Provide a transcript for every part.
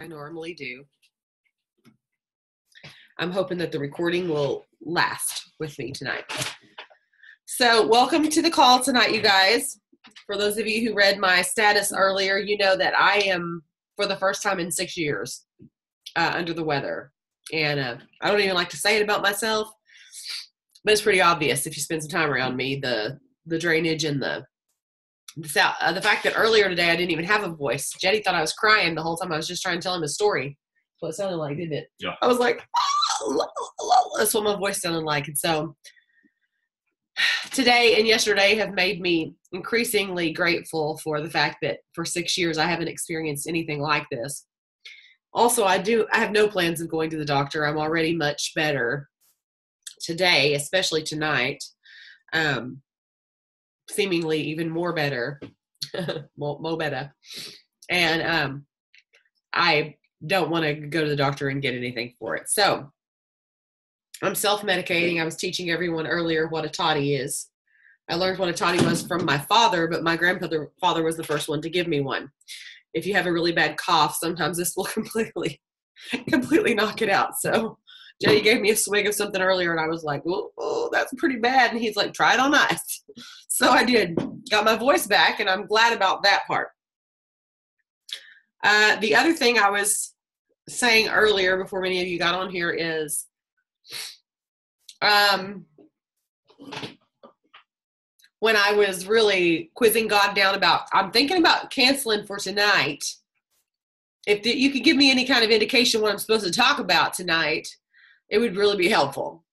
I normally do. I'm hoping that the recording will last with me tonight. So, welcome to the call tonight, you guys. For those of you who read my status earlier, you know that I am, for the first time in six years, uh, under the weather. And uh, I don't even like to say it about myself, but it's pretty obvious if you spend some time around me the the drainage and the the, uh, the fact that earlier today I didn't even have a voice. Jetty thought I was crying the whole time. I was just trying to tell him a story. What it sounded like, didn't it? Yeah. I was like, that's what my voice sounded like. And so today and yesterday have made me increasingly grateful for the fact that for six years I haven't experienced anything like this. Also, I do I have no plans of going to the doctor. I'm already much better today, especially tonight. Um, seemingly even more better, more, more better. And um, I don't want to go to the doctor and get anything for it. So I'm self medicating. I was teaching everyone earlier what a toddy is. I learned what a toddy was from my father, but my grandfather father was the first one to give me one. If you have a really bad cough, sometimes this will completely, completely knock it out. So Jay gave me a swig of something earlier, and I was like, "Oh, oh that's pretty bad." And he's like, "Try it on ice." So I did. Got my voice back, and I'm glad about that part. Uh, the other thing I was saying earlier, before many of you got on here, is um, when I was really quizzing God down about, I'm thinking about canceling for tonight. If the, you could give me any kind of indication what I'm supposed to talk about tonight, it would really be helpful.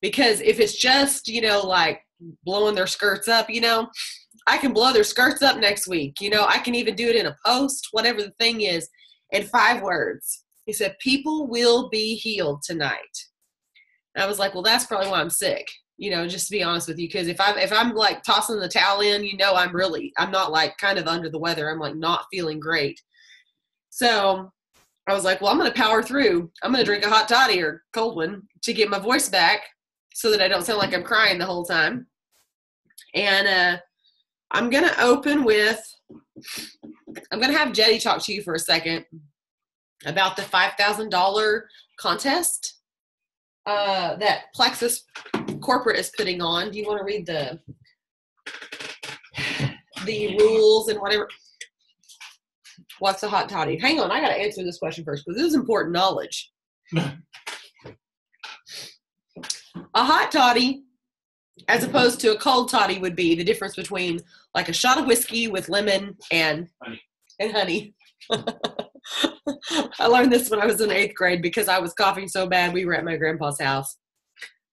Because if it's just, you know, like blowing their skirts up, you know, I can blow their skirts up next week. You know, I can even do it in a post, whatever the thing is, in five words. He said, People will be healed tonight. And I was like, Well, that's probably why I'm sick. You know, just to be honest with you, because if I'm if I'm like tossing the towel in, you know, I'm really I'm not like kind of under the weather. I'm like not feeling great. So I was like, well, I'm going to power through. I'm going to drink a hot toddy or cold one to get my voice back so that I don't sound like I'm crying the whole time. And uh, I'm going to open with, I'm going to have Jetty talk to you for a second about the $5,000 contest uh, that Plexus Corporate is putting on. Do you want to read the the rules and whatever? What's a hot toddy? Hang on, I got to answer this question first because this is important knowledge. a hot toddy, as opposed to a cold toddy, would be the difference between like a shot of whiskey with lemon and honey. and honey. I learned this when I was in eighth grade because I was coughing so bad. We were at my grandpa's house,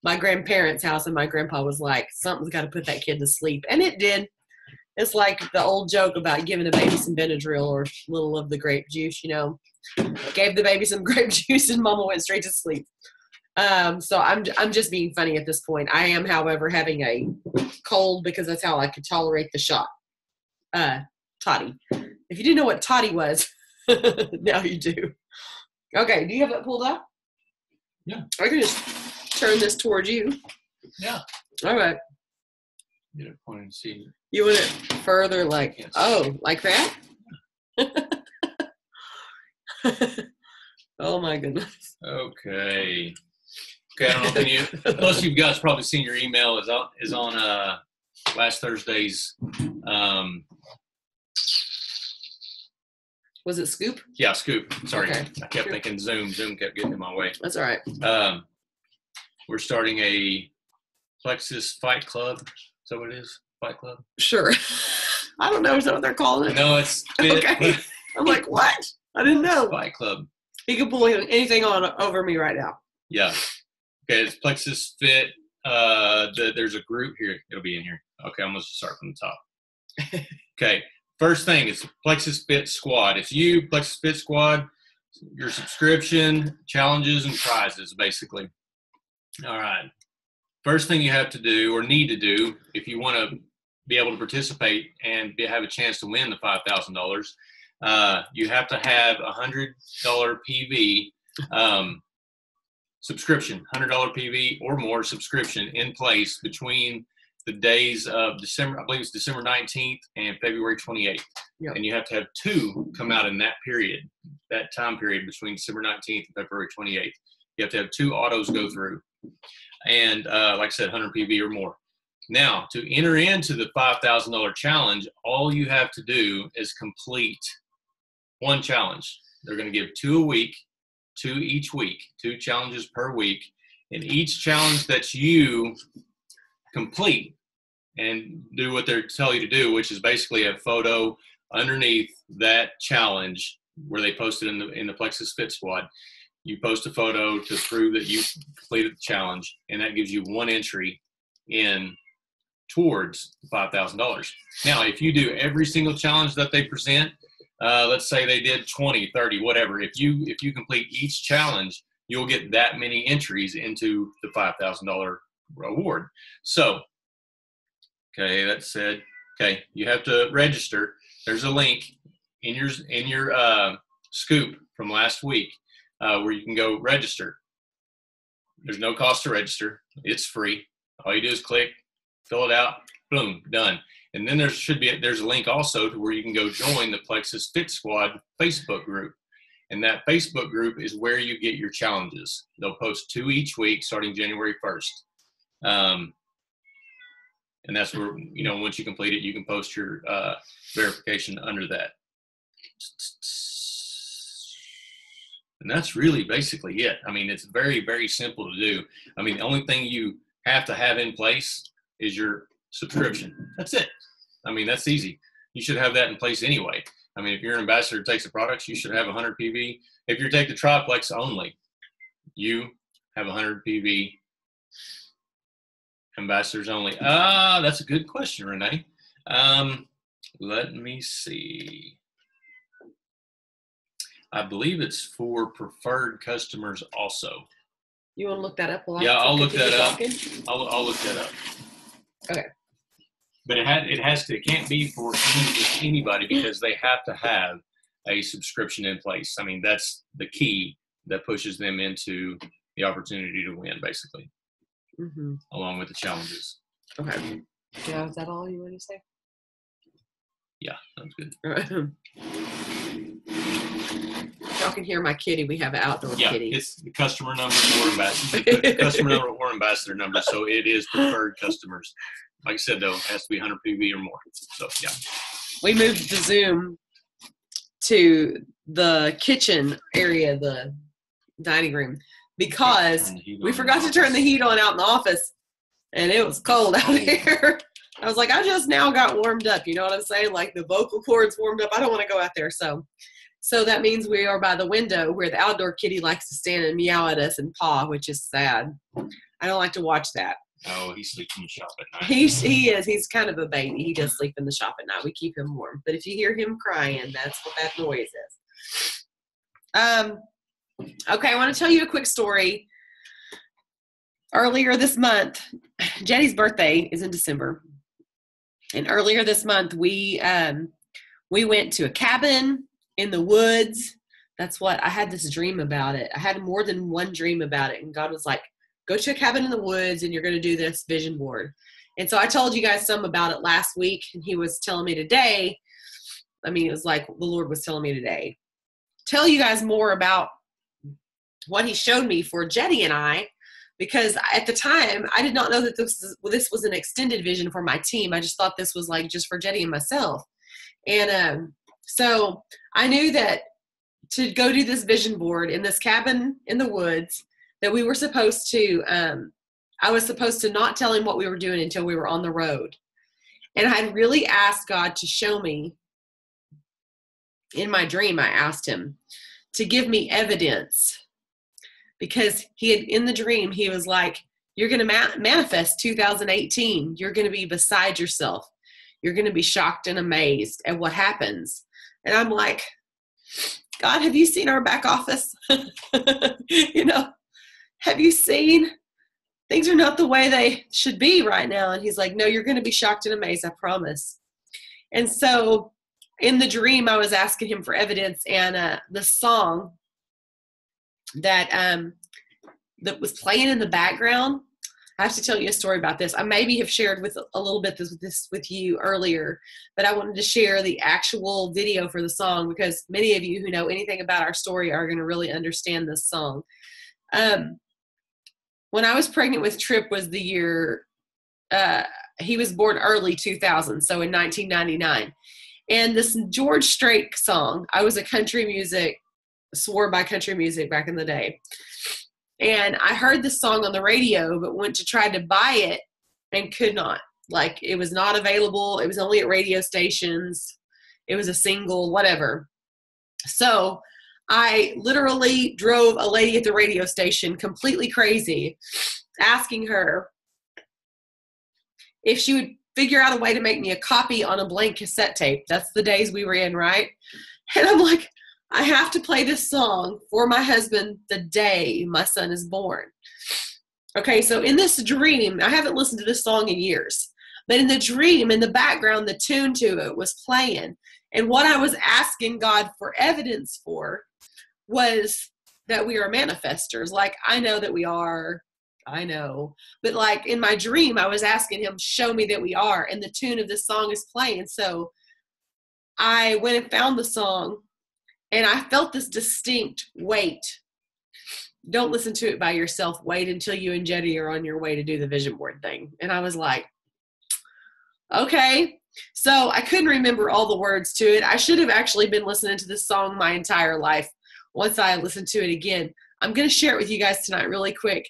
my grandparents' house, and my grandpa was like, "Something's got to put that kid to sleep," and it did. It's like the old joke about giving a baby some Benadryl or a little of the grape juice, you know. Gave the baby some grape juice and mama went straight to sleep. Um, so I'm I'm just being funny at this point. I am, however, having a cold because that's how I could tolerate the shot. Uh, toddy. If you didn't know what toddy was, now you do. Okay, do you have it pulled up? Yeah. I can just turn this towards you. Yeah. All right. Get a point and see. You want it further, like, Yes. oh, like that? oh my goodness. Okay. Okay, I don't know if any, most of you guys probably seen your email is on is on uh last Thursday's um Was it Scoop? yeah scoop. Sorry, Okay. I kept Sure. thinking Zoom. Zoom kept getting in my way. That's all right. Um, we're starting a Plexus Fight Club. Is that what it is? Fight Club? Sure. I don't know. Is that what they're calling it? No, it's Fit Okay. I'm like, what? I didn't know. Fight Club. He could pull anything on over me right now. Yeah. Okay, it's Plexus Fit. Uh, the, there's a group here. It'll be in here. Okay, I'm gonna start from the top. okay, first thing is Plexus Fit Squad. It's you, Plexus Fit Squad. Your subscription, challenges, and prizes, basically. All right. First thing you have to do or need to do if you want to be able to participate and be, have a chance to win the five thousand dollars, uh, you have to have a hundred dollar PV um, subscription, hundred dollar PV or more subscription in place between the days of December, I believe it's December 19th and February 28th. Yep. And you have to have two come out in that period, that time period between December 19th and February 28th. You have to have two autos go through. And uh, like I said, 100 PV or more. Now, to enter into the $5,000 challenge, all you have to do is complete one challenge. They're going to give two a week, two each week, two challenges per week. And each challenge that you complete and do what they tell you to do, which is basically a photo underneath that challenge where they posted in the in the Plexus Fit Squad. You post a photo to prove that you completed the challenge, and that gives you one entry in towards five thousand dollars. Now, if you do every single challenge that they present, uh, let's say they did 20, 30, whatever. If you if you complete each challenge, you'll get that many entries into the five thousand dollar reward. So, okay, that said, okay, you have to register. There's a link in your in your uh, scoop from last week uh, where you can go register. There's no cost to register. It's free. All you do is click, fill it out, boom, done. And then there should be there's a link also to where you can go join the Plexus Fit Squad Facebook group. And that Facebook group is where you get your challenges. They'll post two each week starting January 1st. Um, and that's where, you know, once you complete it, you can post your uh, verification under that. And that's really basically it. I mean, it's very, very simple to do. I mean, the only thing you have to have in place is your subscription. That's it. I mean, that's easy. You should have that in place anyway. I mean, if you're an ambassador who takes the products, you should have 100 PV. If you take the triplex only, you have 100 PV ambassadors only. Ah, that's a good question, Renee. Um, let me see. I believe it's for preferred customers also. You want to look that up? Yeah, I'll look that up. I'll, I'll look that up. Okay. But it has, it has to, it can't be for just anybody because they have to have a subscription in place. I mean, that's the key that pushes them into the opportunity to win, basically, Mhm. along with the challenges. Okay. Yeah, is that all you want to say? Yeah, sounds good. Y'all can hear my kitty. We have an outdoor Yeah, kitty. it's the customer number or ambassador, customer number or ambassador number. So it is preferred customers. Like I said, though, it has to be 100 PV or more. So yeah, we moved the Zoom to the kitchen area, the dining room, because Turn the heat we forgot to turn the heat on out in the office, and it was cold out here. I was like, I just now got warmed up. You know what I'm saying? Like the vocal cords warmed up. I don't want to go out there. So, so that means we are by the window where the outdoor kitty likes to stand and meow at us and paw, which is sad. I don't like to watch that. Oh, he sleeps in the shop at night. He's he is. He's kind of a baby. He does sleep in the shop at night. We keep him warm. But if you hear him crying, that's what that noise is. Um. Okay, I want to tell you a quick story. Earlier this month, Jenny's birthday is in December, and earlier this month we um we went to a cabin in the woods. That's what I had this dream about it. I had more than one dream about it, and God was like, go to a cabin in the woods and you're going to do this vision board. And so I told you guys some about it last week, and he was telling me today. I mean, it was like the Lord was telling me today. Tell you guys more about what he showed me for Jetty and I, because at the time I did not know that this was, this was an extended vision for my team. I just thought this was like just for Jetty and myself. And um, so I knew that to go do this vision board in this cabin in the woods, that we were supposed to um, i was supposed to not tell him what we were doing until we were on the road. And i had really asked god to show me in my dream i asked him to give me evidence. Because he had in the dream he was like you're going to ma- manifest 2018 you're going to be beside yourself. You're going to be shocked and amazed at what happens. And i'm like god have you seen our back office? You know have you seen things are not the way they should be right now and he's like no you're going to be shocked and amazed i promise and so in the dream i was asking him for evidence and uh, the song that um that was playing in the background I have to tell you a story about this. I maybe have shared with a little bit this, this with you earlier, but I wanted to share the actual video for the song because many of you who know anything about our story are going to really understand this song. Um, when I was pregnant with Trip was the year uh, he was born early 2000, so in 1999. And this George Strait song, I was a country music, swore by country music back in the day. And I heard this song on the radio, but went to try to buy it and could not. Like it was not available. It was only at radio stations. It was a single, whatever. So I literally drove a lady at the radio station completely crazy, asking her if she would figure out a way to make me a copy on a blank cassette tape. That's the days we were in, right? And I'm like, I have to play this song for my husband the day my son is born. Okay, so in this dream, I haven't listened to this song in years, but in the dream, in the background, the tune to it was playing. And what I was asking God for evidence for was that we are manifestors. Like, I know that we are, I know. But like in my dream, I was asking him, show me that we are. And the tune of this song is playing. So I went and found the song and I felt this distinct weight. Don't listen to it by yourself. Wait until you and Jetty are on your way to do the vision board thing. And I was like, okay. So I couldn't remember all the words to it. I should have actually been listening to this song my entire life once I listen to it again. I'm going to share it with you guys tonight really quick.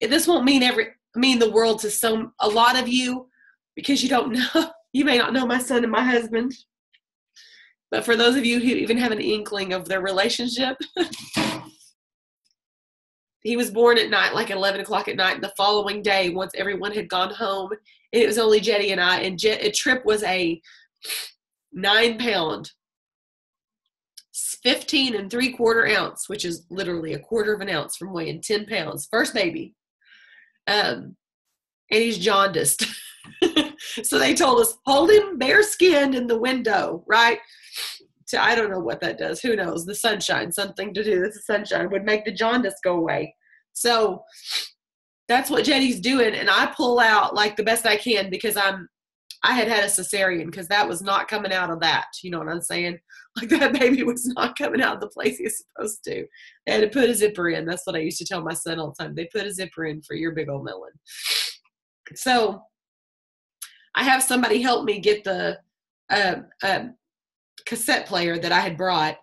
This won't mean every mean the world to some a lot of you because you don't know you may not know my son and my husband. But for those of you who even have an inkling of their relationship, he was born at night, like 11 o'clock at night. The following day, once everyone had gone home, it was only Jetty and I. And Jet, Trip was a nine pound, 15 and three quarter ounce, which is literally a quarter of an ounce from weighing 10 pounds. First baby. Um, and he's jaundiced. so they told us, hold him bare skinned in the window, right? to I don't know what that does. Who knows? The sunshine, something to do with the sunshine would make the jaundice go away. So that's what Jetty's doing, and I pull out like the best I can because I'm I had had a cesarean because that was not coming out of that. You know what I'm saying? Like that baby was not coming out of the place he's supposed to. They had to put a zipper in. That's what I used to tell my son all the time. They put a zipper in for your big old melon. So I have somebody help me get the uh, uh, cassette player that I had brought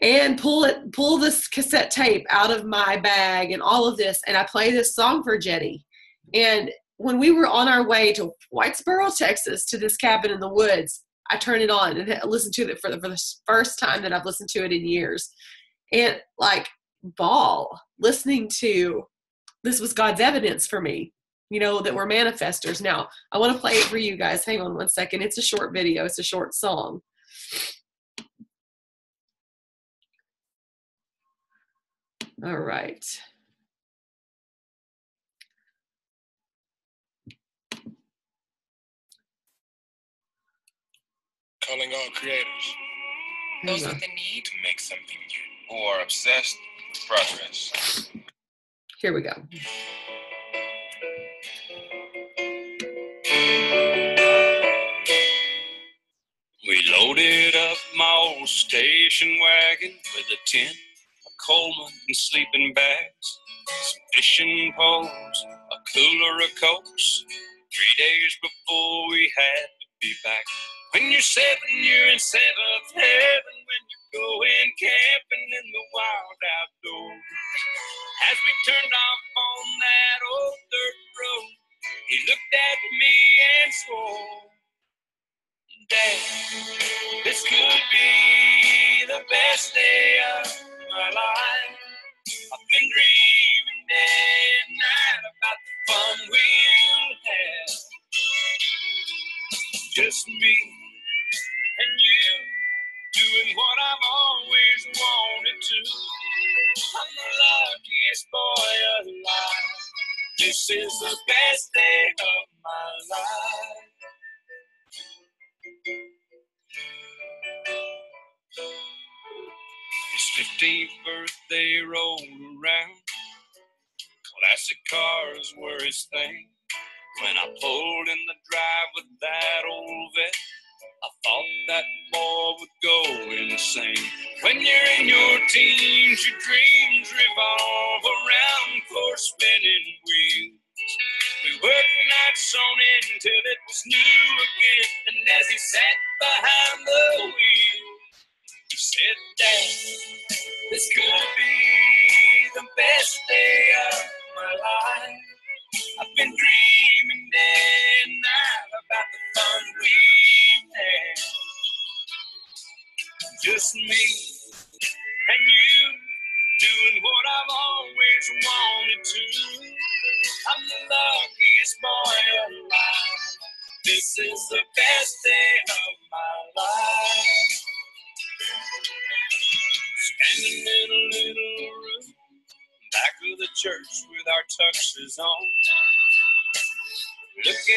and pull it pull this cassette tape out of my bag and all of this and I play this song for Jetty. And when we were on our way to Whitesboro, Texas to this cabin in the woods, I turned it on and listened to it for the, for the first time that I've listened to it in years. And like ball listening to this was God's evidence for me, you know, that we're manifestors. Now, I want to play it for you guys. Hang on one second. It's a short video, it's a short song. All right. Calling all creators. Those with the need to make something new or obsessed with progress. Here we go. We loaded up my old station wagon with a tent, a Coleman, and sleeping bags, some fishing poles, a cooler of cokes. Three days before we had to be back. When you're seven, you're in seventh heaven. When you're going camping in the wild outdoors. As we turned off on that old dirt road, he looked at me and swore. Dad, this could be the best day of my life. I've been dreaming day and night about the fun we'll have. Just me wanted to. I'm the luckiest boy alive. This is the best day of my life. His 15th birthday rolled around. Classic cars were his thing.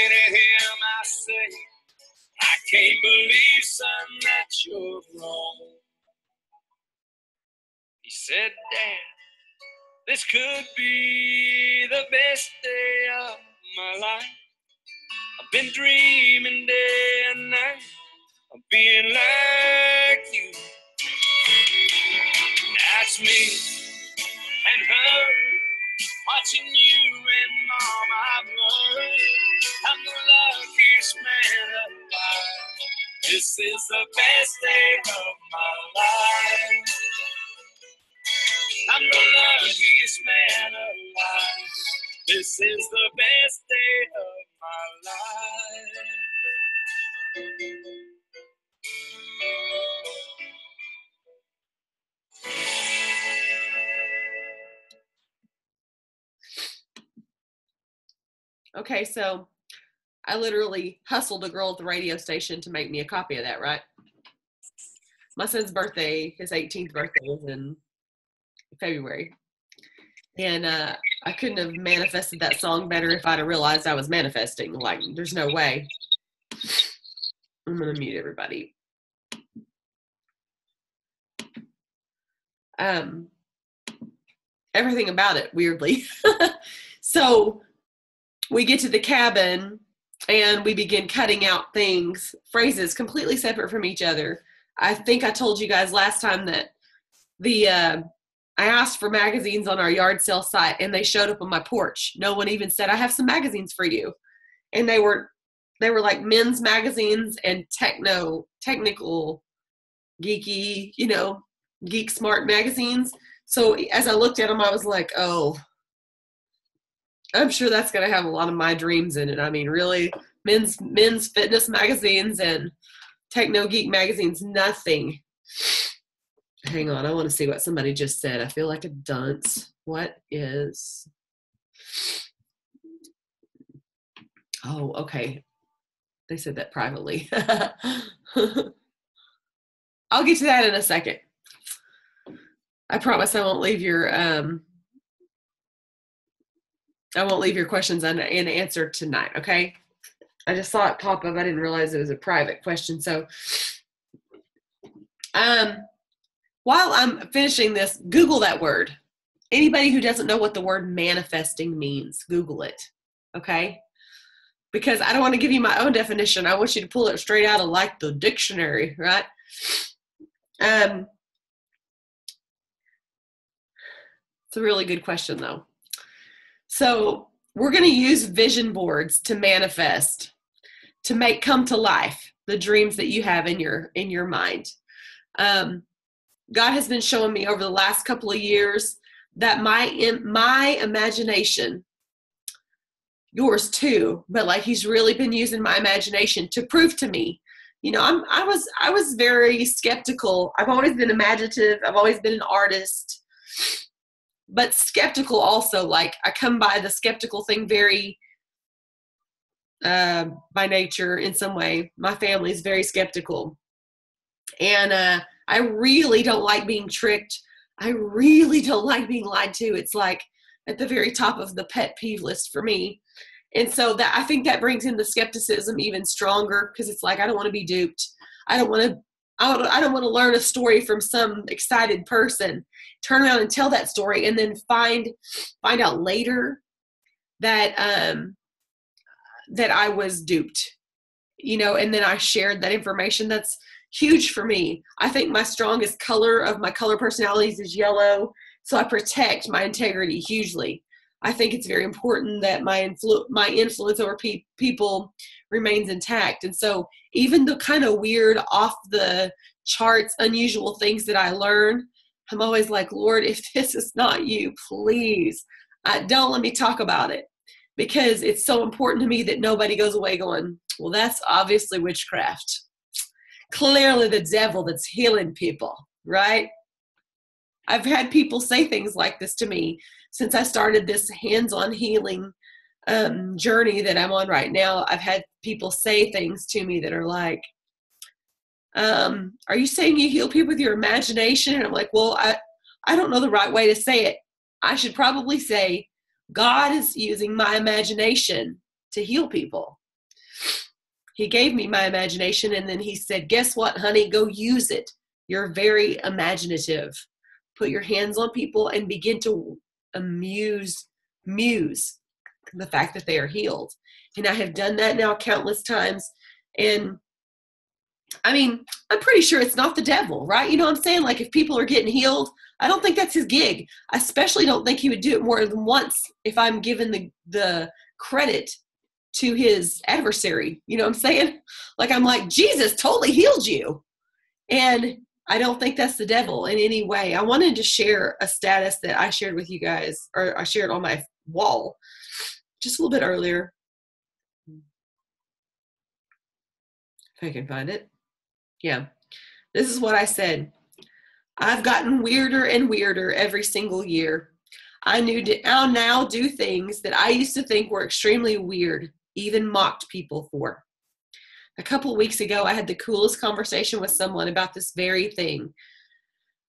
Him, I say, I can't believe, son, that you're wrong. He said, Dad, this could be the best day of my life. I've been dreaming day and night of being like you. That's me and her, watching you and mom. I've learned I'm the luckiest man alive. This is the best day of my life. I'm the luckiest man alive. This is the best day of my life. Okay, so I literally hustled a girl at the radio station to make me a copy of that, right? My son's birthday, his 18th birthday was in February. And uh, I couldn't have manifested that song better if I'd have realized I was manifesting. Like, there's no way. I'm going to mute everybody. Um, everything about it, weirdly. so we get to the cabin and we begin cutting out things, phrases completely separate from each other. I think I told you guys last time that the uh, I asked for magazines on our yard sale site and they showed up on my porch. No one even said I have some magazines for you. And they were they were like men's magazines and techno technical geeky, you know, geek smart magazines. So as I looked at them I was like, "Oh, I'm sure that's going to have a lot of my dreams in it. I mean, really men's men's fitness magazines and techno geek magazines nothing. Hang on i want to see what somebody just said. I feel like a dunce. What is? Oh okay. They said that privately. I'll get to that in a second. I promise i won't leave your um i won't leave your questions unanswered tonight okay I just saw it pop up. I didn't realize it was a private question. So, um, while I'm finishing this, Google that word. Anybody who doesn't know what the word manifesting means, Google it. Okay? Because I don't want to give you my own definition. I want you to pull it straight out of like the dictionary, right? Um, it's a really good question, though. So, we're going to use vision boards to manifest to make come to life the dreams that you have in your in your mind. Um, god has been showing me over the last couple of years that my in, my imagination yours too but like he's really been using my imagination to prove to me. You know i'm i was i was very skeptical. I've always been imaginative. I've always been an artist but skeptical also like i come by the skeptical thing very uh, by nature in some way. My family is very skeptical. And uh, I really don't like being tricked. I really don't like being lied to. It's like at the very top of the pet peeve list for me. And so that I think that brings in the skepticism even stronger because it's like I don't want to be duped. I don't want to I don't, want to learn a story from some excited person. Turn around and tell that story, and then find find out later that um, that I was duped. You know, and then I shared that information. That's huge for me. I think my strongest color of my color personalities is yellow, so I protect my integrity hugely. I think it's very important that my influ- my influence over pe- people remains intact. And so, even the kind of weird, off the charts, unusual things that I learn, I'm always like, Lord, if this is not you, please uh, don't let me talk about it because it's so important to me that nobody goes away going, well, that's obviously witchcraft. Clearly, the devil that's healing people, right? I've had people say things like this to me since I started this hands on healing um, journey that I'm on right now. I've had people say things to me that are like, um, Are you saying you heal people with your imagination? And I'm like, Well, I, I don't know the right way to say it. I should probably say, God is using my imagination to heal people. He gave me my imagination and then he said, Guess what, honey? Go use it. You're very imaginative put your hands on people and begin to amuse muse the fact that they are healed. And i have done that now countless times. And i mean i'm pretty sure it's not the devil right? You know what i'm saying? Like if people are getting healed i don't think that's his gig. I especially don't think he would do it more than once if i'm given the the credit to his adversary. You know what i'm saying? Like i'm like jesus totally healed you. And I don't think that's the devil in any way. I wanted to share a status that I shared with you guys, or I shared on my wall just a little bit earlier. Hmm. If I can find it. Yeah. This is what I said. I've gotten weirder and weirder every single year. I knew I'll now do things that I used to think were extremely weird, even mocked people for a couple weeks ago, I had the coolest conversation with someone about this very thing.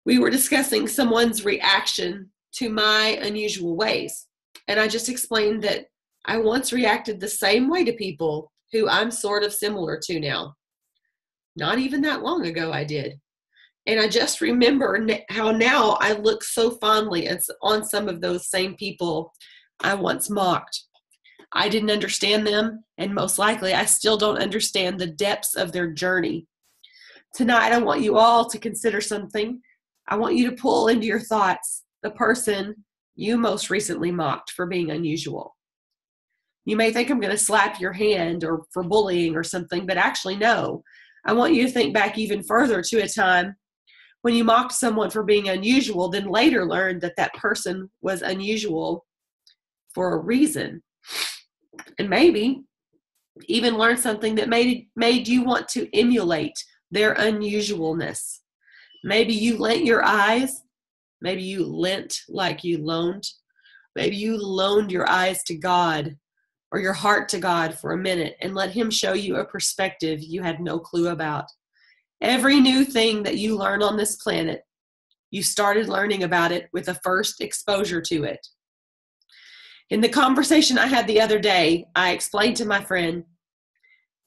We were discussing someone's reaction to my unusual ways. And I just explained that I once reacted the same way to people who I'm sort of similar to now. Not even that long ago, I did. And I just remember how now I look so fondly on some of those same people I once mocked. I didn't understand them, and most likely I still don't understand the depths of their journey. Tonight, I want you all to consider something. I want you to pull into your thoughts the person you most recently mocked for being unusual. You may think I'm going to slap your hand or for bullying or something, but actually, no. I want you to think back even further to a time when you mocked someone for being unusual, then later learned that that person was unusual for a reason and maybe even learn something that made made you want to emulate their unusualness. Maybe you lent your eyes, maybe you lent like you loaned. Maybe you loaned your eyes to God or your heart to God for a minute and let Him show you a perspective you had no clue about. Every new thing that you learn on this planet, you started learning about it with a first exposure to it. In the conversation I had the other day, I explained to my friend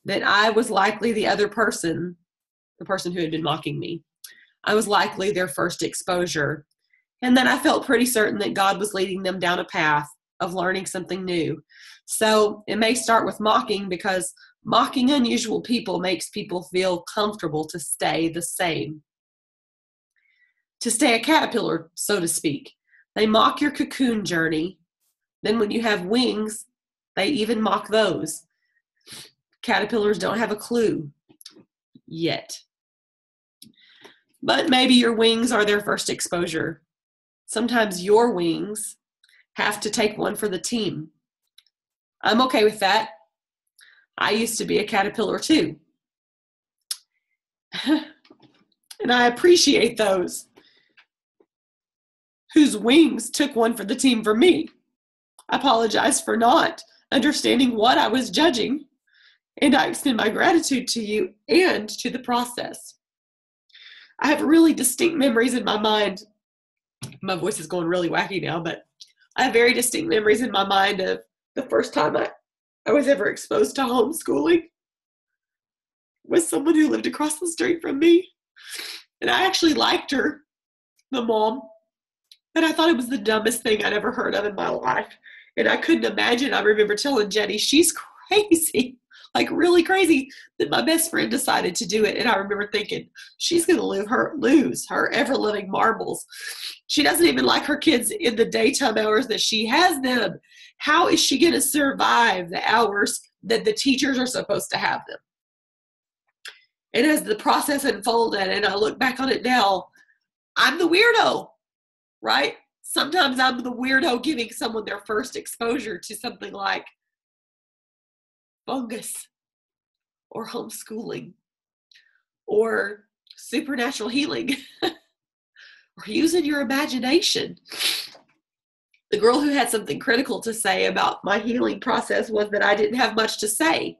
that I was likely the other person, the person who had been mocking me. I was likely their first exposure. And then I felt pretty certain that God was leading them down a path of learning something new. So it may start with mocking because mocking unusual people makes people feel comfortable to stay the same. To stay a caterpillar, so to speak. They mock your cocoon journey then, when you have wings, they even mock those. Caterpillars don't have a clue yet. But maybe your wings are their first exposure. Sometimes your wings have to take one for the team. I'm okay with that. I used to be a caterpillar too. and I appreciate those whose wings took one for the team for me. I apologize for not understanding what I was judging, and I extend my gratitude to you and to the process. I have really distinct memories in my mind. My voice is going really wacky now, but I have very distinct memories in my mind of the first time I, I was ever exposed to homeschooling was someone who lived across the street from me. And I actually liked her, the mom, but I thought it was the dumbest thing I'd ever heard of in my life. And I couldn't imagine. I remember telling Jenny, she's crazy, like really crazy, that my best friend decided to do it. And I remember thinking, she's going to lose her, lose her ever living marbles. She doesn't even like her kids in the daytime hours that she has them. How is she going to survive the hours that the teachers are supposed to have them? And as the process unfolded, and I look back on it now, I'm the weirdo, right? Sometimes I'm the weirdo giving someone their first exposure to something like fungus or homeschooling or supernatural healing or using your imagination. The girl who had something critical to say about my healing process was that I didn't have much to say.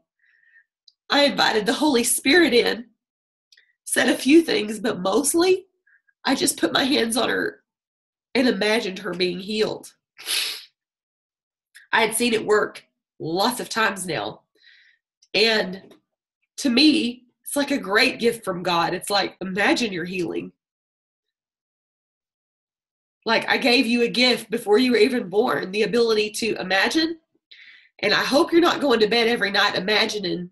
I invited the Holy Spirit in, said a few things, but mostly I just put my hands on her and imagined her being healed. I had seen it work lots of times now. And to me, it's like a great gift from God. It's like, imagine your healing. Like, I gave you a gift before you were even born the ability to imagine. And I hope you're not going to bed every night imagining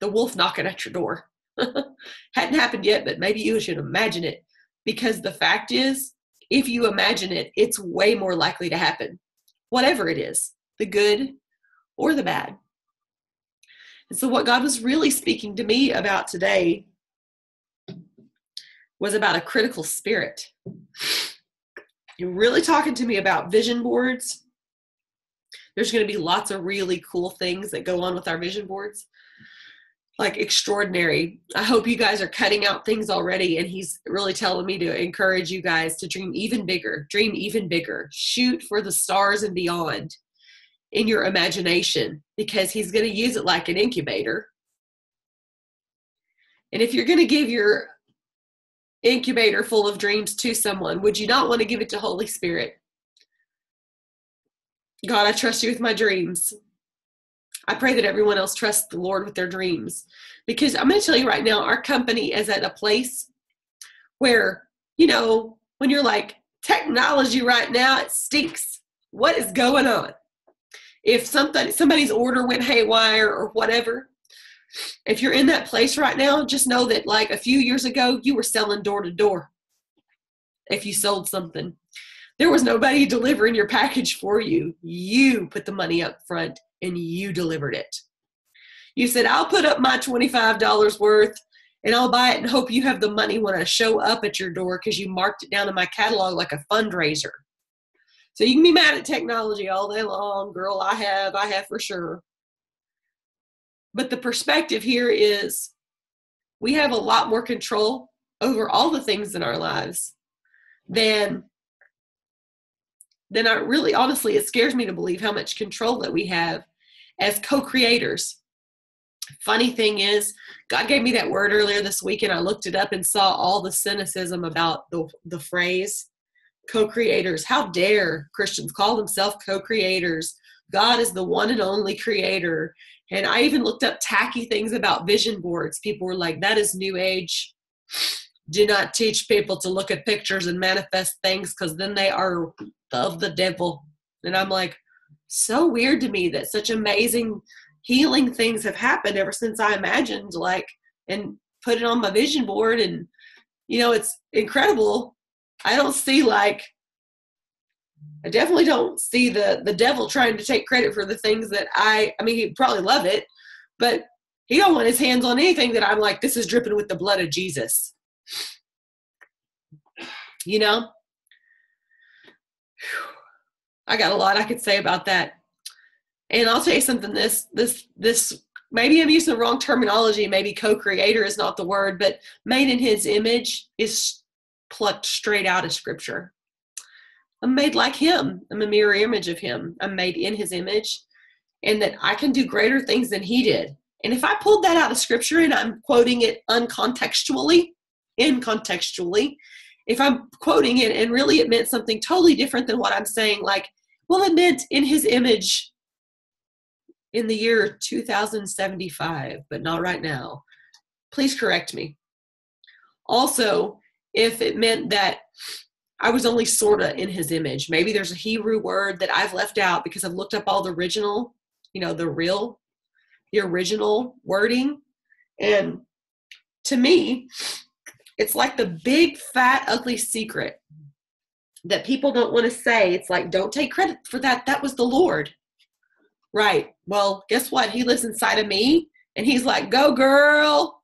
the wolf knocking at your door. Hadn't happened yet, but maybe you should imagine it because the fact is, if you imagine it, it's way more likely to happen, whatever it is the good or the bad. And so, what God was really speaking to me about today was about a critical spirit. You're really talking to me about vision boards. There's going to be lots of really cool things that go on with our vision boards like extraordinary. I hope you guys are cutting out things already. And he's really telling me to encourage you guys to dream even bigger, dream even bigger, shoot for the stars and beyond in your imagination because he's going to use it like an incubator. And if you're going to give your incubator full of dreams to someone, would you not want to give it to Holy Spirit? God, I trust you with my dreams. I pray that everyone else trusts the Lord with their dreams. Because I'm going to tell you right now, our company is at a place where, you know, when you're like, technology right now, it stinks. What is going on? If something somebody's order went haywire or whatever, if you're in that place right now, just know that like a few years ago, you were selling door to door. If you sold something, there was nobody delivering your package for you. You put the money up front and you delivered it. You said, I'll put up my $25 worth and I'll buy it and hope you have the money when I show up at your door because you marked it down in my catalog like a fundraiser. So you can be mad at technology all day long, girl. I have, I have for sure. But the perspective here is we have a lot more control over all the things in our lives than then I really honestly it scares me to believe how much control that we have as co-creators. Funny thing is, God gave me that word earlier this week and I looked it up and saw all the cynicism about the the phrase co-creators. How dare Christians call themselves co-creators? God is the one and only creator. And I even looked up tacky things about vision boards. People were like, that is new age do not teach people to look at pictures and manifest things because then they are of the devil. And I'm like, so weird to me that such amazing healing things have happened ever since I imagined, like, and put it on my vision board. And, you know, it's incredible. I don't see, like, I definitely don't see the the devil trying to take credit for the things that I I mean he'd probably love it, but he don't want his hands on anything that I'm like, this is dripping with the blood of Jesus. You know? I got a lot I could say about that. And I'll tell you something, this this this maybe I'm using the wrong terminology, maybe co-creator is not the word, but made in his image is plucked straight out of scripture. I'm made like him. I'm a mirror image of him. I'm made in his image and that I can do greater things than he did. And if I pulled that out of scripture and I'm quoting it uncontextually, incontextually, if I'm quoting it and really it meant something totally different than what I'm saying, like, well, it meant in his image in the year 2075, but not right now. Please correct me. Also, if it meant that I was only sort of in his image. Maybe there's a Hebrew word that I've left out because I've looked up all the original, you know, the real, the original wording. And to me, it's like the big, fat, ugly secret that people don't want to say. It's like, don't take credit for that. That was the Lord. Right. Well, guess what? He lives inside of me and he's like, go, girl.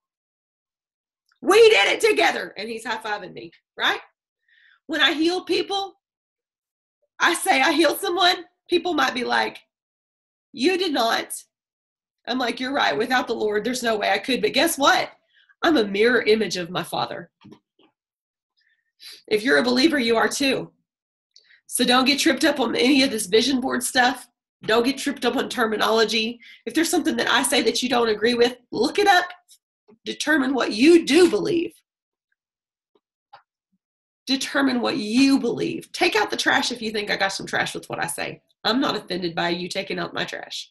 We did it together. And he's high fiving me. Right when I heal people, I say I heal someone, people might be like, You did not. I'm like, You're right. Without the Lord, there's no way I could. But guess what? I'm a mirror image of my Father. If you're a believer, you are too. So don't get tripped up on any of this vision board stuff. Don't get tripped up on terminology. If there's something that I say that you don't agree with, look it up. Determine what you do believe determine what you believe. Take out the trash if you think I got some trash with what I say. I'm not offended by you taking out my trash.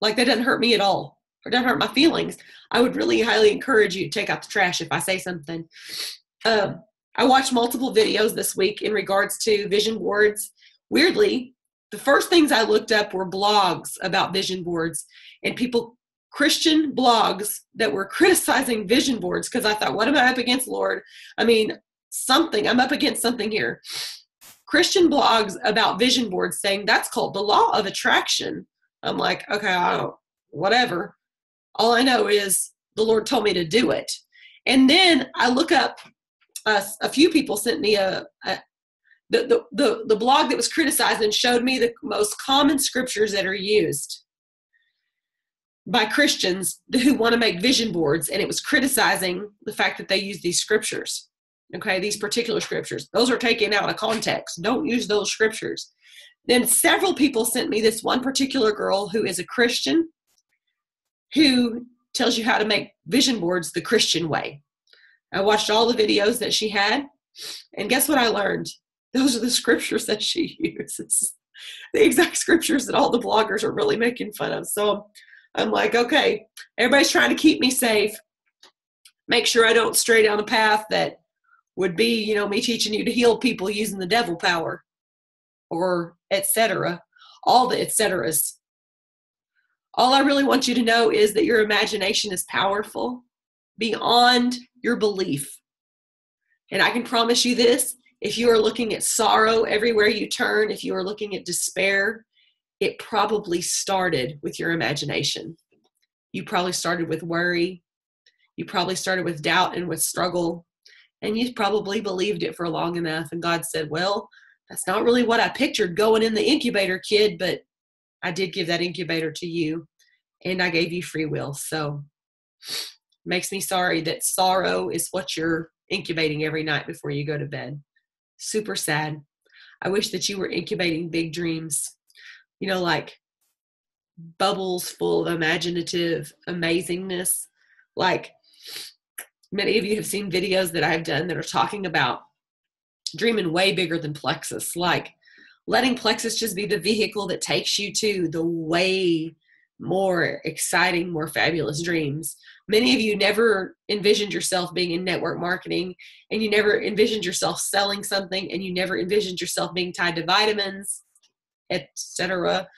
Like that doesn't hurt me at all. Or doesn't hurt my feelings. I would really highly encourage you to take out the trash if I say something. Um, I watched multiple videos this week in regards to vision boards. Weirdly, the first things I looked up were blogs about vision boards and people Christian blogs that were criticizing vision boards because I thought, what am I up against, Lord? I mean, something. I'm up against something here. Christian blogs about vision boards saying that's called the law of attraction. I'm like, okay, I don't, whatever. All I know is the Lord told me to do it. And then I look up, uh, a few people sent me a, a the, the, the, the blog that was criticized and showed me the most common scriptures that are used by Christians who want to make vision boards, and it was criticizing the fact that they use these scriptures. Okay these particular scriptures. Those are taken out of context. Don't use those scriptures. Then several people sent me this one particular girl who is a christian who tells you how to make vision boards the christian way. I watched all the videos that she had and guess what i learned? Those are the scriptures that she uses. The exact scriptures that all the bloggers are really making fun of. So i'm like okay everybody's trying to keep me safe make sure i don't stray down a path that would be, you know, me teaching you to heal people using the devil power or etc. All the etceteras. All I really want you to know is that your imagination is powerful beyond your belief. And I can promise you this if you are looking at sorrow everywhere you turn, if you are looking at despair, it probably started with your imagination. You probably started with worry. You probably started with doubt and with struggle. And you probably believed it for long enough. And god said well that's not really what i pictured going in the incubator kid but i did give that incubator to you. And i gave you free will. So makes me sorry that sorrow is what you're incubating every night before you go to bed. Super sad. I wish that you were incubating big dreams you know like bubbles full of imaginative amazingness like many of you have seen videos that I've done that are talking about dreaming way bigger than Plexus, like letting Plexus just be the vehicle that takes you to the way more exciting, more fabulous dreams. Many of you never envisioned yourself being in network marketing, and you never envisioned yourself selling something, and you never envisioned yourself being tied to vitamins, etc.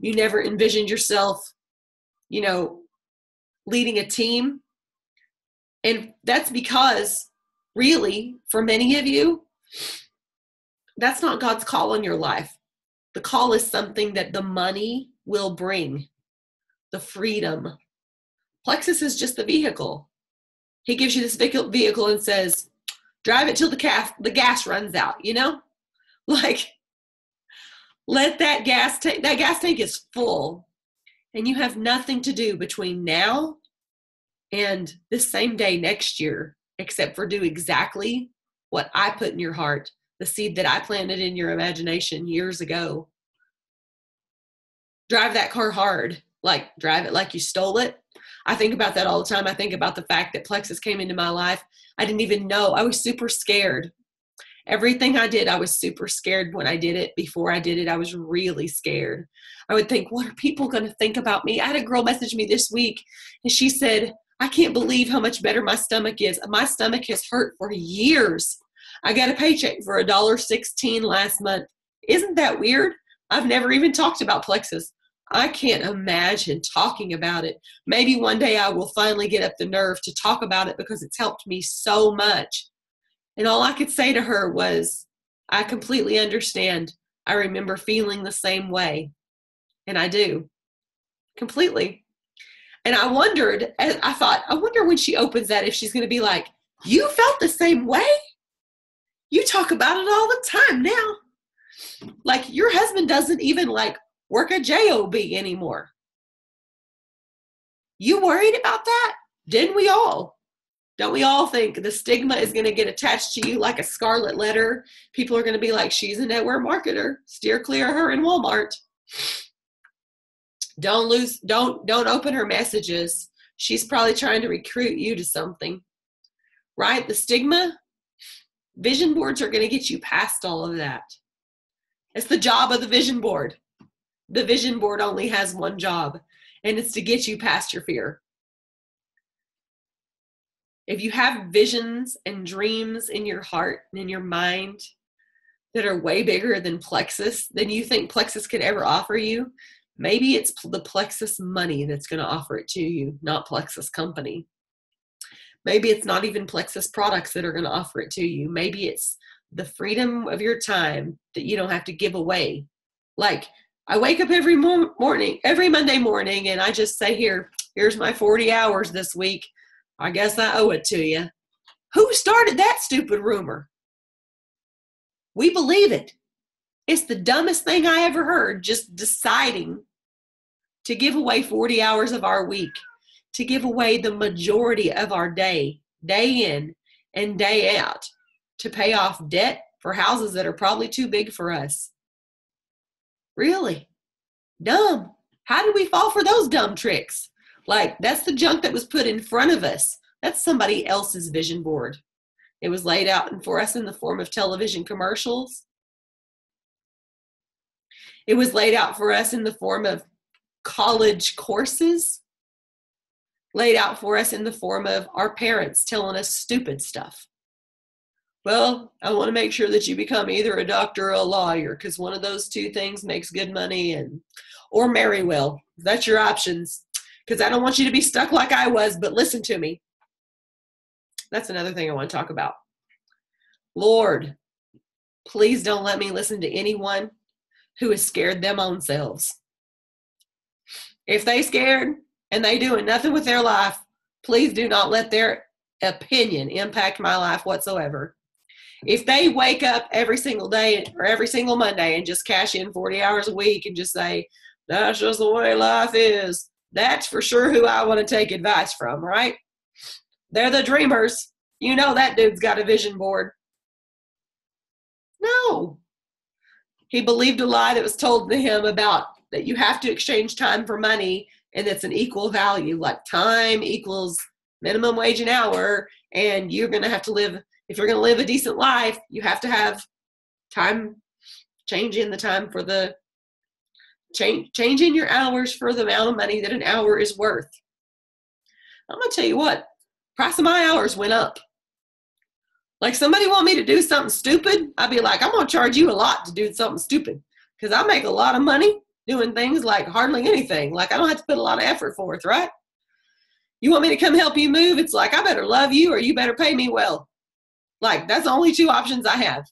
You never envisioned yourself, you know, leading a team and that's because, really, for many of you, that's not God's call in your life. The call is something that the money will bring, the freedom. Plexus is just the vehicle. He gives you this vehicle and says, drive it till the, gas, the gas runs out, you know? Like, let that gas tank, that gas tank is full, and you have nothing to do between now and this same day next year, except for do exactly what I put in your heart, the seed that I planted in your imagination years ago. Drive that car hard, like drive it like you stole it. I think about that all the time. I think about the fact that Plexus came into my life. I didn't even know. I was super scared. Everything I did, I was super scared when I did it. Before I did it, I was really scared. I would think, what are people going to think about me? I had a girl message me this week and she said, I can't believe how much better my stomach is. My stomach has hurt for years. I got a paycheck for a dollar sixteen last month. Isn't that weird? I've never even talked about plexus. I can't imagine talking about it. Maybe one day I will finally get up the nerve to talk about it because it's helped me so much. And all I could say to her was, I completely understand. I remember feeling the same way. And I do completely. And I wondered, and I thought, I wonder when she opens that if she's going to be like, You felt the same way? You talk about it all the time now. Like your husband doesn't even like work a job anymore. You worried about that? Didn't we all? Don't we all think the stigma is going to get attached to you like a scarlet letter? People are going to be like, she's a network marketer. Steer clear of her in Walmart. Don't lose, don't, don't open her messages. She's probably trying to recruit you to something. Right? The stigma, vision boards are going to get you past all of that. It's the job of the vision board the vision board only has one job, and it's to get you past your fear. If you have visions and dreams in your heart and in your mind that are way bigger than Plexus, than you think Plexus could ever offer you, maybe it's the Plexus money that's going to offer it to you, not Plexus company. Maybe it's not even Plexus products that are going to offer it to you. Maybe it's the freedom of your time that you don't have to give away. Like I wake up every morning, every Monday morning, and I just say, Here, here's my 40 hours this week. I guess I owe it to you. Who started that stupid rumor? We believe it. It's the dumbest thing I ever heard, just deciding to give away 40 hours of our week, to give away the majority of our day, day in and day out, to pay off debt for houses that are probably too big for us Really? Dumb. How did we fall for those dumb tricks? Like, that's the junk that was put in front of us. That's somebody else's vision board. It was laid out for us in the form of television commercials. It was laid out for us in the form of college courses, laid out for us in the form of our parents telling us stupid stuff. Well, I want to make sure that you become either a doctor or a lawyer because one of those two things makes good money and or marry well. That's your options. Because I don't want you to be stuck like I was, but listen to me. That's another thing I want to talk about. Lord, please don't let me listen to anyone who is scared them own selves. If they scared and they doing nothing with their life, please do not let their opinion impact my life whatsoever if they wake up every single day or every single Monday and just cash in 40 hours a week and just say, that's just the way life is, that's for sure who I want to take advice from, right? They're the dreamers. You know that dude's got a vision board. No. He believed a lie that was told to him about that you have to exchange time for money and it's an equal value, like time equals minimum wage an hour, and you're going to have to live if you're going to live a decent life, you have to have time changing the time for the change changing your hours for the amount of money that an hour is worth. I'm gonna tell you what, price of my hours went up. Like somebody want me to do something stupid, I'd be like, I'm gonna charge you a lot to do something stupid because I make a lot of money doing things like hardly anything. Like I don't have to put a lot of effort forth, right? You want me to come help you move? It's like I better love you or you better pay me well. Like that's the only two options I have.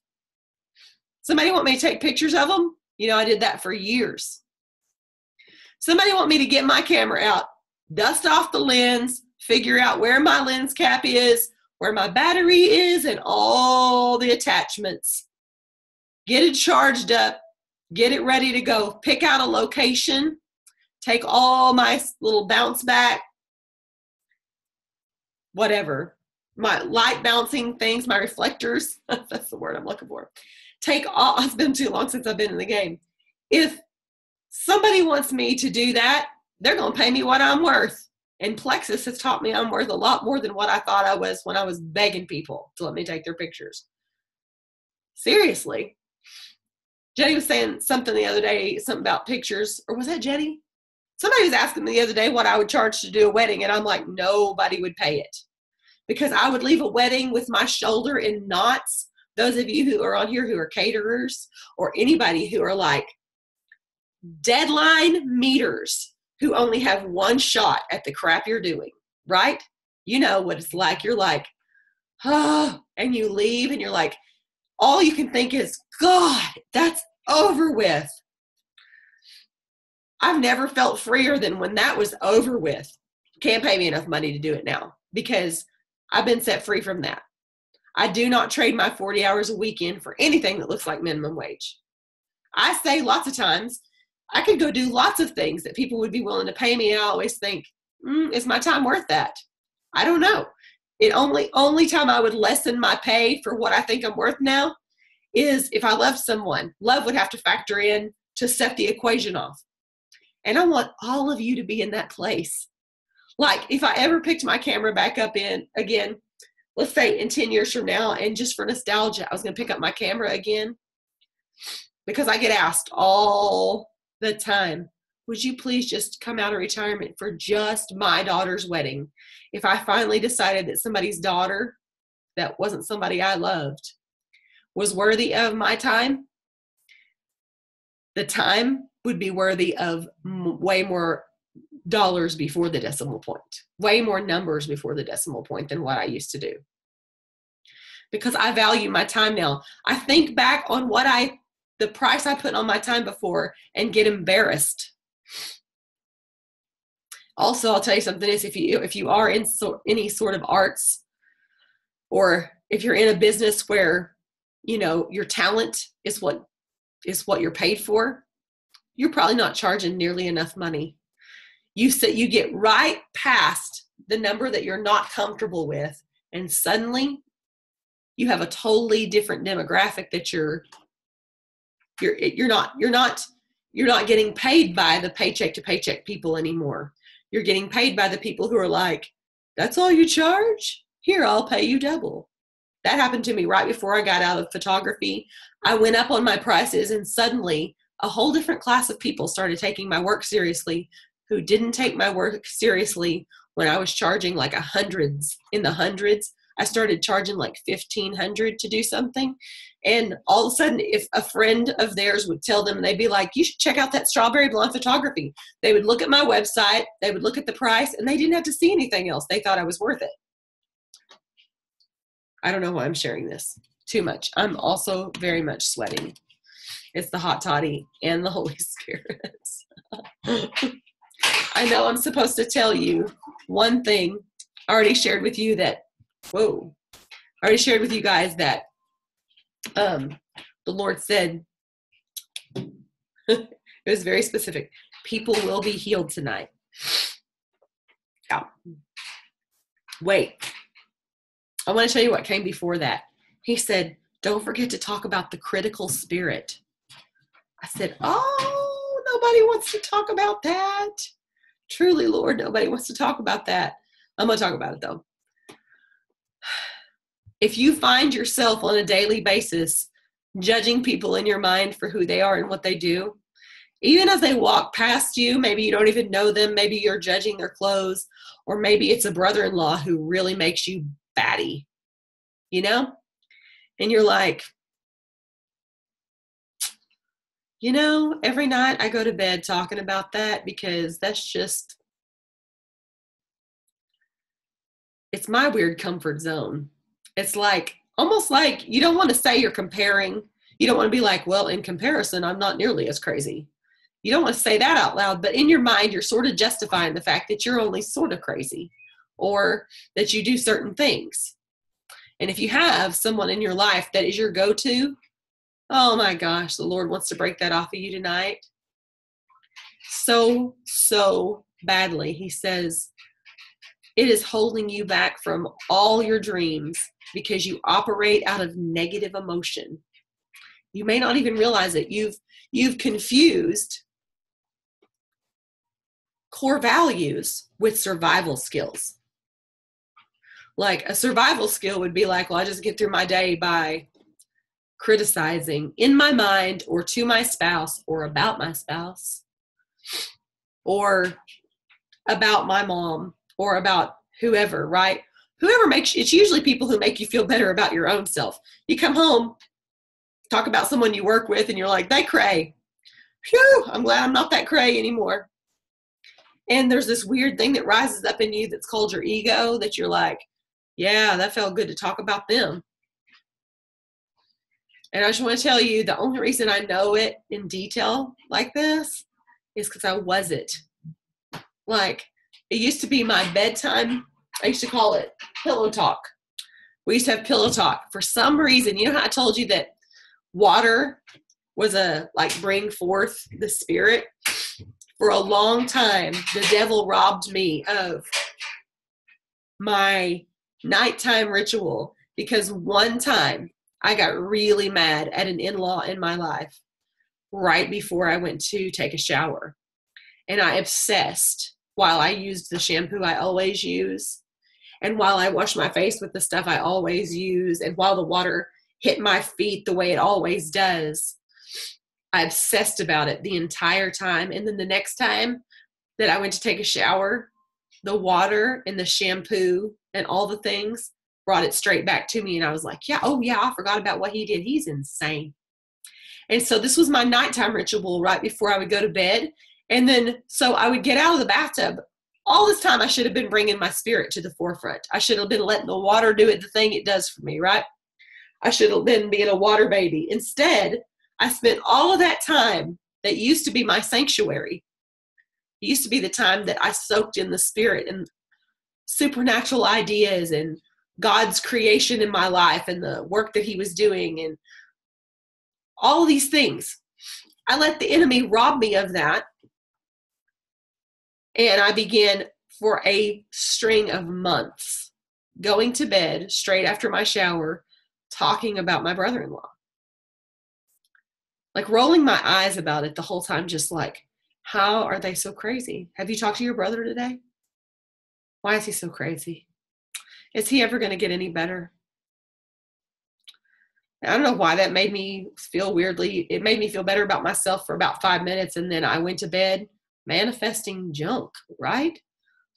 Somebody want me to take pictures of them? You know, I did that for years. Somebody want me to get my camera out, dust off the lens, figure out where my lens cap is, where my battery is, and all the attachments. Get it charged up, get it ready to go. Pick out a location, take all my little bounce back, whatever, my light bouncing things, my reflectors. that's the word I'm looking for. Take all, it's been too long since I've been in the game. If somebody wants me to do that, they're going to pay me what I'm worth. And Plexus has taught me I'm worth a lot more than what I thought I was when I was begging people to let me take their pictures. Seriously. Jenny was saying something the other day, something about pictures, or was that Jenny? somebody was asking me the other day what I would charge to do a wedding, and I'm like, nobody would pay it because I would leave a wedding with my shoulder in knots. Those of you who are on here who are caterers or anybody who are like deadline meters who only have one shot at the crap you're doing, right? You know what it's like. You're like, oh, and you leave and you're like, all you can think is, God, that's over with. I've never felt freer than when that was over with. Can't pay me enough money to do it now because I've been set free from that. I do not trade my 40 hours a weekend for anything that looks like minimum wage. I say lots of times, I could go do lots of things that people would be willing to pay me. And I always think, mm, is my time worth that? I don't know. It only only time I would lessen my pay for what I think I'm worth now is if I love someone. Love would have to factor in to set the equation off. And I want all of you to be in that place. Like if I ever picked my camera back up in again, let's say in 10 years from now, and just for nostalgia, I was gonna pick up my camera again. Because I get asked all the time, would you please just come out of retirement for just my daughter's wedding? If I finally decided that somebody's daughter that wasn't somebody I loved was worthy of my time, the time would be worthy of way more dollars before the decimal point, way more numbers before the decimal point than what I used to do. Because I value my time now. I think back on what I, the price I put on my time before and get embarrassed. Also i'll tell you something is if you if you are in so, any sort of arts or if you're in a business where you know your talent is what is what you're paid for you're probably not charging nearly enough money. You say you get right past the number that you're not comfortable with and suddenly you have a totally different demographic that you're you're you're not you're not you're not getting paid by the paycheck to paycheck people anymore you're getting paid by the people who are like, that's all you charge? Here, I'll pay you double. That happened to me right before I got out of photography. I went up on my prices, and suddenly a whole different class of people started taking my work seriously who didn't take my work seriously when I was charging like a hundreds in the hundreds. I started charging like 1500 to do something. And all of a sudden, if a friend of theirs would tell them, they'd be like, You should check out that strawberry blonde photography. They would look at my website, they would look at the price, and they didn't have to see anything else. They thought I was worth it. I don't know why I'm sharing this too much. I'm also very much sweating. It's the hot toddy and the Holy Spirit. I know I'm supposed to tell you one thing. I already shared with you that, whoa, I already shared with you guys that um, the Lord said, it was very specific. People will be healed tonight. Yeah. Wait. I want to tell you what came before that. He said, Don't forget to talk about the critical spirit. I said, Oh, nobody wants to talk about that. Truly, Lord, nobody wants to talk about that. I'm going to talk about it though if you find yourself on a daily basis judging people in your mind for who they are and what they do, even as they walk past you, maybe you don't even know them, maybe you're judging their clothes, or maybe it's a brother in law who really makes you batty, you know? And you're like, you know, every night I go to bed talking about that because that's just, it's my weird comfort zone it's like almost like you don't want to say you're comparing. You don't want to be like, well, in comparison, I'm not nearly as crazy. You don't want to say that out loud, but in your mind, you're sort of justifying the fact that you're only sort of crazy or that you do certain things. And if you have someone in your life that is your go to, oh my gosh, the Lord wants to break that off of you tonight. So, so badly. He says, it is holding you back from all your dreams because you operate out of negative emotion. You may not even realize it. You've you've confused core values with survival skills. Like a survival skill would be like, well, I just get through my day by criticizing in my mind or to my spouse or about my spouse or about my mom or about whoever, right? Whoever makes it's usually people who make you feel better about your own self. You come home, talk about someone you work with, and you're like, they cray. Phew, I'm glad I'm not that cray anymore. And there's this weird thing that rises up in you that's called your ego that you're like, yeah, that felt good to talk about them. And I just want to tell you the only reason I know it in detail like this is because I was it. Like, it used to be my bedtime. I used to call it pillow talk. We used to have pillow talk. For some reason, you know how I told you that water was a like bring forth the spirit? For a long time, the devil robbed me of my nighttime ritual because one time I got really mad at an in law in my life right before I went to take a shower. And I obsessed while I used the shampoo I always use, and while I wash my face with the stuff I always use, and while the water hit my feet the way it always does. I obsessed about it the entire time. And then the next time that I went to take a shower, the water and the shampoo and all the things brought it straight back to me. And I was like, yeah, oh, yeah, I forgot about what he did. He's insane. And so this was my nighttime ritual right before I would go to bed. And then so I would get out of the bathtub. All this time, I should have been bringing my spirit to the forefront. I should have been letting the water do it the thing it does for me, right? I should have been being a water baby. Instead, I spent all of that time that used to be my sanctuary. It used to be the time that I soaked in the spirit and supernatural ideas and God's creation in my life and the work that He was doing and all these things. I let the enemy rob me of that. And I began for a string of months going to bed straight after my shower, talking about my brother in law. Like rolling my eyes about it the whole time, just like, how are they so crazy? Have you talked to your brother today? Why is he so crazy? Is he ever going to get any better? I don't know why that made me feel weirdly. It made me feel better about myself for about five minutes. And then I went to bed manifesting junk, right?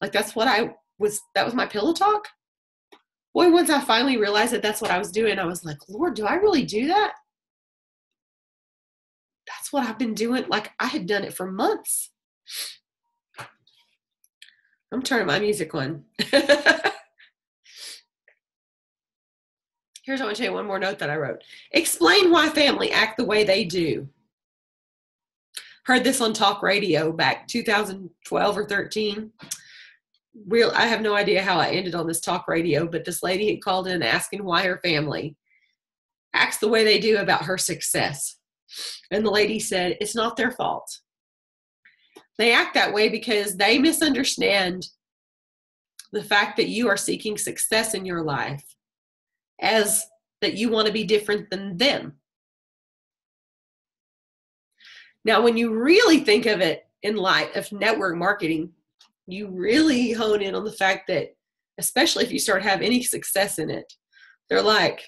Like that's what I was, that was my pillow talk. Boy, once I finally realized that that's what I was doing, I was like, Lord, do I really do that? That's what I've been doing. Like I had done it for months. I'm turning my music on. Here's I want to tell you one more note that I wrote. Explain why family act the way they do. Heard this on talk radio back 2012 or 13. Real, I have no idea how I ended on this talk radio, but this lady had called in asking why her family acts the way they do about her success. And the lady said, It's not their fault. They act that way because they misunderstand the fact that you are seeking success in your life as that you want to be different than them. Now, when you really think of it in light of network marketing, you really hone in on the fact that, especially if you start have any success in it, they're like,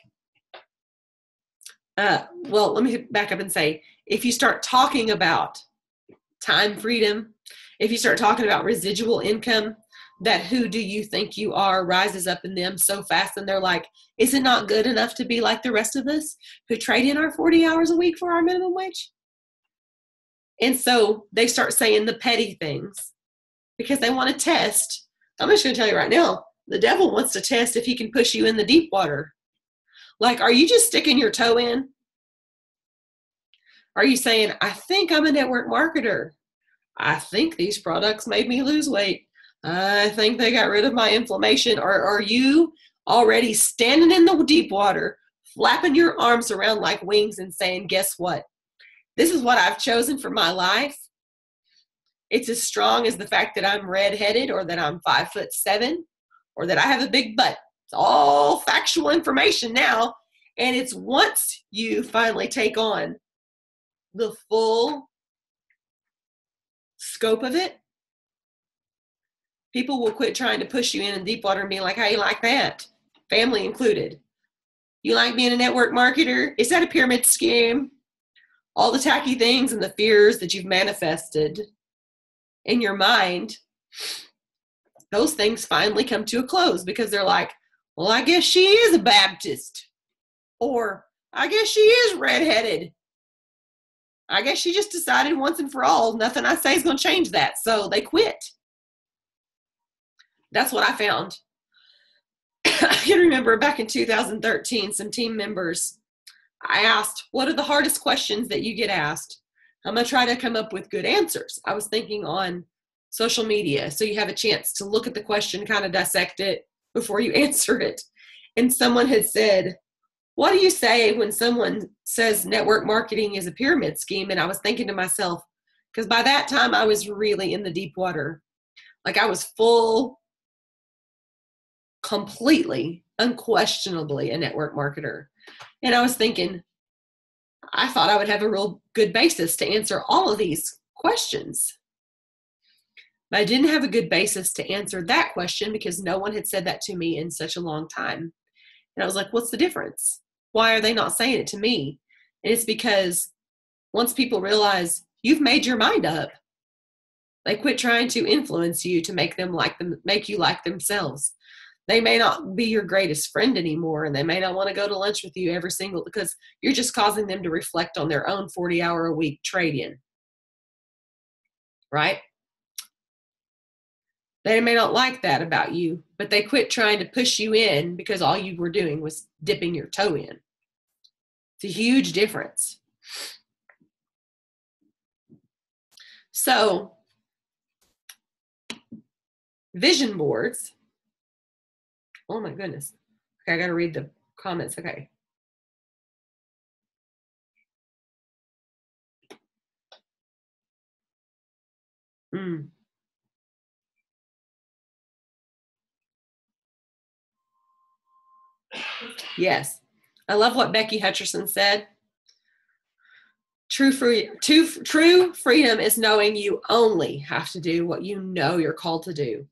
uh, well, let me back up and say, if you start talking about time freedom, if you start talking about residual income, that who do you think you are rises up in them so fast and they're like is it not good enough to be like the rest of us who trade in our 40 hours a week for our minimum wage and so they start saying the petty things because they want to test. I'm just going to tell you right now the devil wants to test if he can push you in the deep water. Like are you just sticking your toe in? Are you saying i think i'm a network marketer. I think these products made me lose weight. I think they got rid of my inflammation. Or are you already standing in the deep water, flapping your arms around like wings and saying, Guess what? This is what I've chosen for my life. It's as strong as the fact that I'm redheaded or that I'm five foot seven or that I have a big butt. It's all factual information now. And it's once you finally take on the full scope of it people will quit trying to push you in in deep water and be like, how you like that? Family included. You like being a network marketer? Is that a pyramid scheme? All the tacky things and the fears that you've manifested in your mind, those things finally come to a close because they're like, well, I guess she is a Baptist. Or I guess she is redheaded. I guess she just decided once and for all, nothing I say is going to change that. So they quit. That's what I found. I can remember back in 2013, some team members, I asked, What are the hardest questions that you get asked? I'm going to try to come up with good answers. I was thinking on social media. So you have a chance to look at the question, kind of dissect it before you answer it. And someone had said, What do you say when someone says network marketing is a pyramid scheme? And I was thinking to myself, because by that time I was really in the deep water. Like I was full, completely, unquestionably a network marketer. And I was thinking, I thought I would have a real good basis to answer all of these questions. But I didn't have a good basis to answer that question because no one had said that to me in such a long time. And I was like, what's the difference? Why are they not saying it to me? And it's because once people realize you've made your mind up, they quit trying to influence you to make them like them, make you like themselves. They may not be your greatest friend anymore, and they may not want to go to lunch with you every single because you're just causing them to reflect on their own 40 hour a week trade in. Right? They may not like that about you, but they quit trying to push you in because all you were doing was dipping your toe in. It's a huge difference. So, vision boards. Oh my goodness. Okay, I got to read the comments. Okay. Mm. Yes. I love what Becky Hutcherson said. True, free, true, true freedom is knowing you only have to do what you know you're called to do.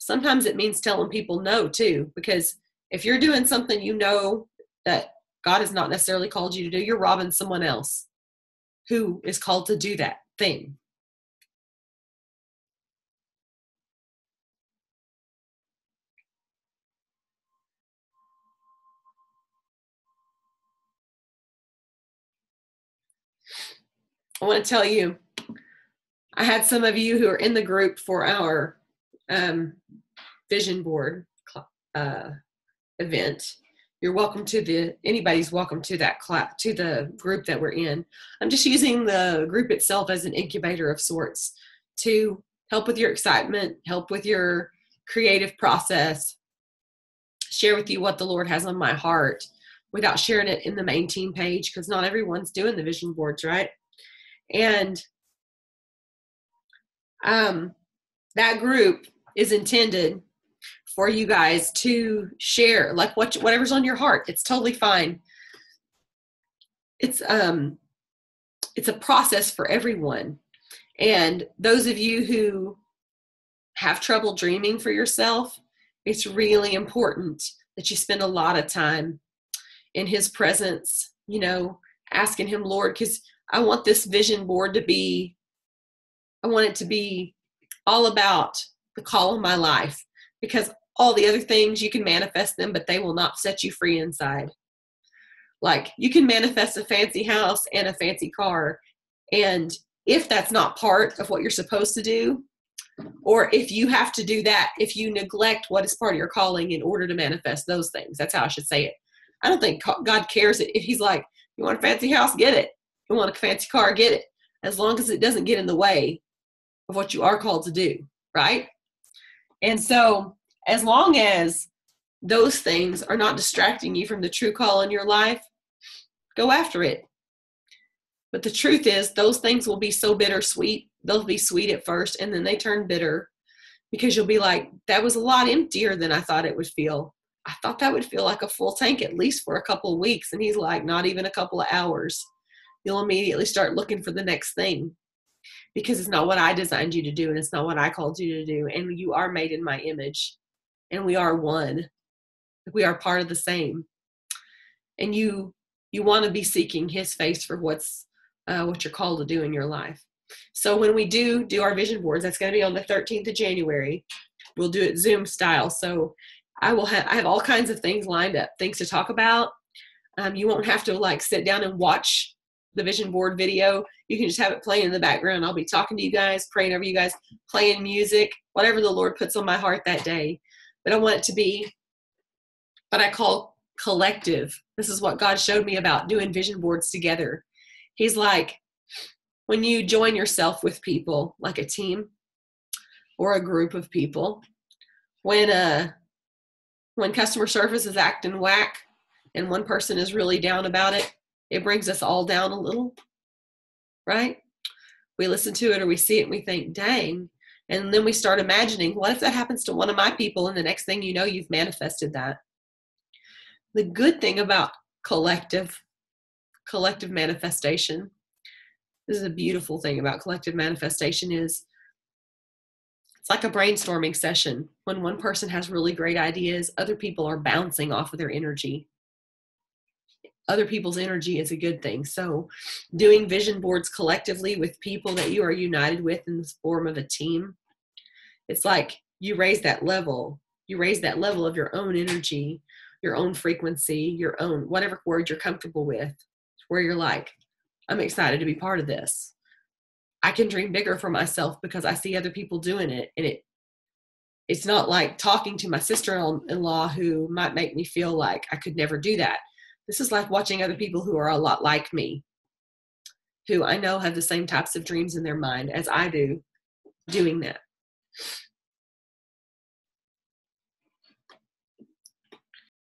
Sometimes it means telling people no too, because if you're doing something you know that God has not necessarily called you to do, you're robbing someone else who is called to do that thing. I want to tell you, I had some of you who are in the group for our um, vision board uh, event. You're welcome to the anybody's welcome to that to the group that we're in. I'm just using the group itself as an incubator of sorts to help with your excitement, help with your creative process, share with you what the Lord has on my heart without sharing it in the main team page because not everyone's doing the vision boards, right? And um, that group is intended for you guys to share like what whatever's on your heart. It's totally fine. It's um it's a process for everyone. And those of you who have trouble dreaming for yourself, it's really important that you spend a lot of time in his presence, you know, asking him, Lord, because I want this vision board to be, I want it to be all about the call of my life because all the other things you can manifest them, but they will not set you free inside. Like you can manifest a fancy house and a fancy car. And if that's not part of what you're supposed to do, or if you have to do that, if you neglect what is part of your calling in order to manifest those things, that's how I should say it. I don't think God cares if He's like, you want a fancy house, get it you want a fancy car, get it. As long as it doesn't get in the way of what you are called to do, right? And so, as long as those things are not distracting you from the true call in your life, go after it. But the truth is, those things will be so bittersweet. They'll be sweet at first, and then they turn bitter because you'll be like, that was a lot emptier than I thought it would feel. I thought that would feel like a full tank at least for a couple of weeks. And he's like, not even a couple of hours you'll immediately start looking for the next thing because it's not what I designed you to do and it's not what I called you to do. And you are made in my image and we are one. We are part of the same. And you you want to be seeking his face for what's uh, what you're called to do in your life. So when we do do our vision boards, that's going to be on the 13th of January. We'll do it Zoom style. So I will have I have all kinds of things lined up, things to talk about. Um, you won't have to like sit down and watch the vision board video. You can just have it playing in the background. I'll be talking to you guys, praying over you guys, playing music, whatever the Lord puts on my heart that day. But I want it to be what I call collective. This is what God showed me about doing vision boards together. He's like, when you join yourself with people, like a team or a group of people, when uh when customer service is acting whack and one person is really down about it, it brings us all down a little, right? We listen to it or we see it and we think, dang. And then we start imagining, what if that happens to one of my people? And the next thing you know, you've manifested that. The good thing about collective, collective manifestation, this is a beautiful thing about collective manifestation is it's like a brainstorming session. When one person has really great ideas, other people are bouncing off of their energy other people's energy is a good thing. So, doing vision boards collectively with people that you are united with in the form of a team, it's like you raise that level. You raise that level of your own energy, your own frequency, your own whatever word you're comfortable with, where you're like, I'm excited to be part of this. I can dream bigger for myself because I see other people doing it, and it it's not like talking to my sister-in-law who might make me feel like I could never do that this is like watching other people who are a lot like me, who I know have the same types of dreams in their mind as I do, doing that.